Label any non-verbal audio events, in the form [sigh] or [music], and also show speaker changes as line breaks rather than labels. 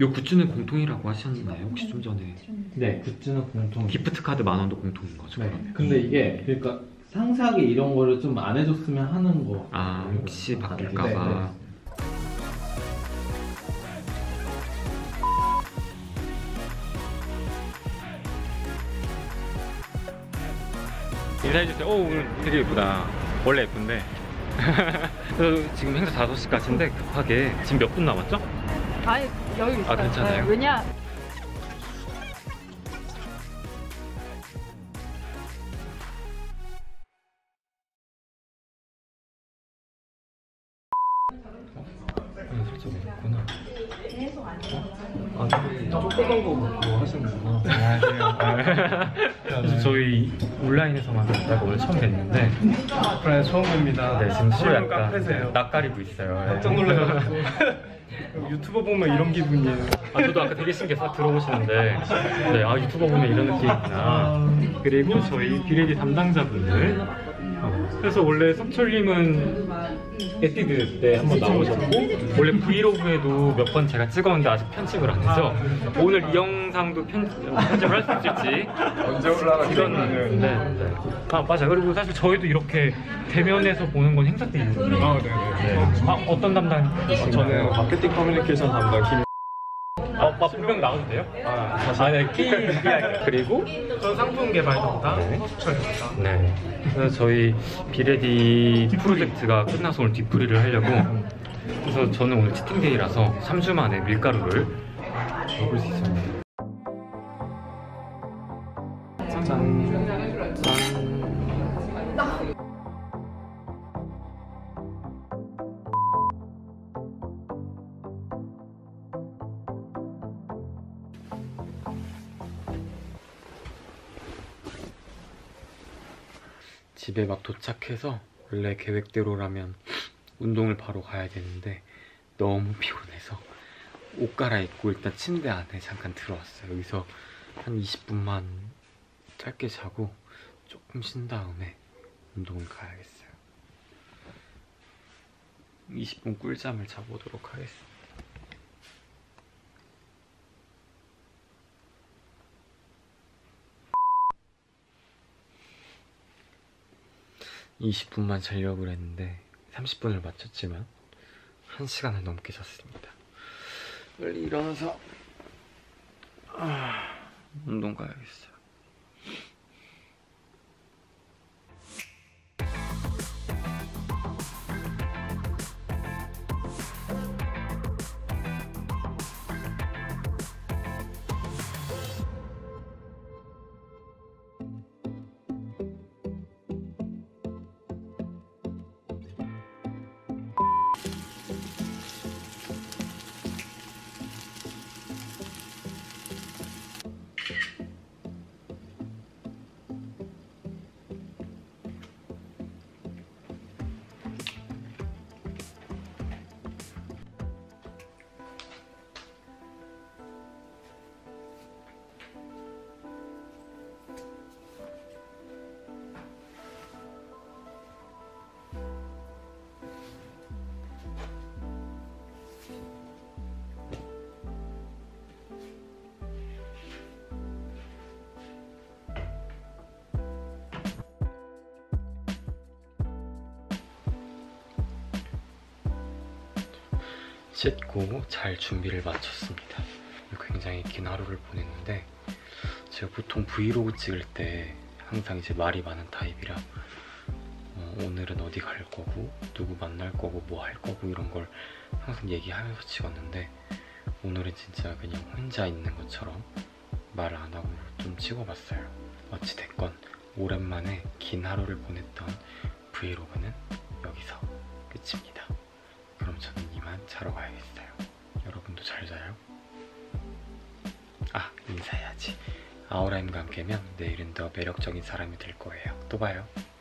요 굿즈는 공통이라고 하셨나요? 혹시 좀 전에
네, 굿즈는 공통.
기프트 카드 만 원도 공통인 거죠?
네.
그러면?
근데 이게 그러니까 상세하게 이런 거를 좀 안 해줬으면 하는 거.
아 혹시
네,
바뀔까봐
네.
인사해주세요. 오 오늘 되게 예쁘다. 원래 예쁜데. [laughs] 지금 행사 5시까지인데 급하게 지금 몇 분 남았죠?
아니 여유 있어요.
아, 괜찮아요?
네, 왜냐
아 살짝 어렵구나.
아, 조그만 거 먹고 하시는구나.
안녕하세요. 저희 온라인에서만 뵙다가 오늘 처음 뵀는데
그래 처음 봅니다.
네 지금 서로
쉬운
약간
카페세요.
낯가리고 있어요. 네.
깜짝 놀라가지고 [laughs] 유튜버 보면 이런 기분이에요.
아 저도 아까 되게 신기해서 들어보시는데 네 아 유튜버 보면 이런 느낌이구나. 그리고 저희 비레디 담당자분들 어, 그래서 원래 석철님은 에뛰드 때 한번 나오셨고 원래 브이로그에도 몇 번 제가 찍었는데 아직 편집을 안 해서 오늘 이 영상도 편, 편집을 할 수 있을지
언제 올라갈지
이건 네, 네. 아 맞아 요 그리고 사실 저희도 이렇게 대면에서 보는 건 행사 때 이후로
아 네네.
아 어떤 담당이신가요?
저는 마케팅 커뮤니케이션 담당 김.
어, 아, 분명 나와도 돼요? 아, 아 네, 끼, 끼 할게요. 그리고
전 상품 개발 담당
네.
석철입니다.
네. 그래서 저희 비레디 프로젝트가 끝나서 오늘 뒤풀이를 하려고 그래서 저는 오늘 치팅데이라서 3주 만에 밀가루를 먹을 수 있었네요. 집에 막 도착해서 원래 계획대로라면 운동을 바로 가야 되는데 너무 피곤해서 옷 갈아입고 일단 침대 안에 잠깐 들어왔어요. 여기서 한 20분만 짧게 자고 조금 쉰 다음에 운동을 가야겠어요. 20분 꿀잠을 자보도록 하겠습니다. 20분만 자려고 그랬는데 30분을 맞췄지만 1시간을 넘게 잤습니다. 빨리 일어나서 아, 운동 가야겠어요. 씻고 잘 준비를 마쳤습니다. 굉장히 긴 하루를 보냈는데 제가 보통 브이로그 찍을 때 항상 이제 말이 많은 타입이라 어, 오늘은 어디 갈 거고 누구 만날 거고 뭐 할 거고 이런 걸 항상 얘기하면서 찍었는데 오늘은 진짜 그냥 혼자 있는 것처럼 말 안 하고 좀 찍어봤어요. 어찌됐건 오랜만에 긴 하루를 보냈던 브이로그는 여기서 끝입니다. 그럼 저는 이만 자러 가야겠어요. 여러분도 잘 자요. 아, 인사해야지. 아우라임과 함께면 내일은 더 매력적인 사람이 될 거예요. 또 봐요. 뿅.